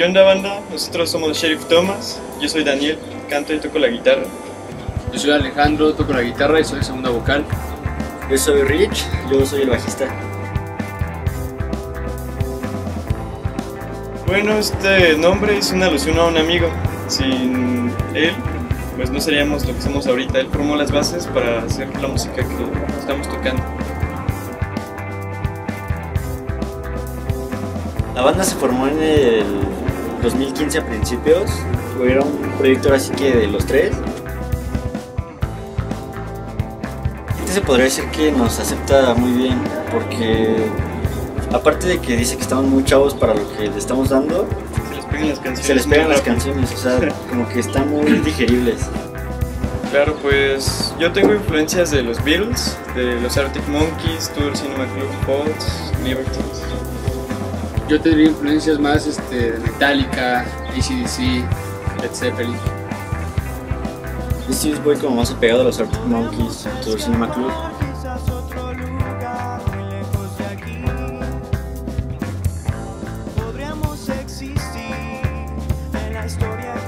¿Qué onda banda? Nosotros somos Sheriff Thomas, yo soy Daniel, canto y toco la guitarra. Yo soy Alejandro, toco la guitarra y soy segunda vocal. Yo soy Rich, yo soy el bajista. Bueno, este nombre es una alusión a un amigo. Sin él, pues no seríamos lo que somos ahorita. Él formó las bases para hacer la música que estamos tocando. La banda se formó en el 2015 a principios. Era un proyecto así que de los tres. Este se podría decir que nos acepta muy bien porque aparte de que dice que estamos muy chavos para lo que le estamos dando, Se les pegan las canciones. se les pegan las rápido. canciones, o sea, como que están muy digeribles. Claro, pues yo tengo influencias de los Beatles, de los Arctic Monkeys, Tour Cinema Club, Falls, Libertines. Yo tendría influencias más este, de Metallica, ACDC, Led Zeppelin. Yo sí voy como más apegado a los Arctic Monkeys, Tour Cinema Club. Existir en la historia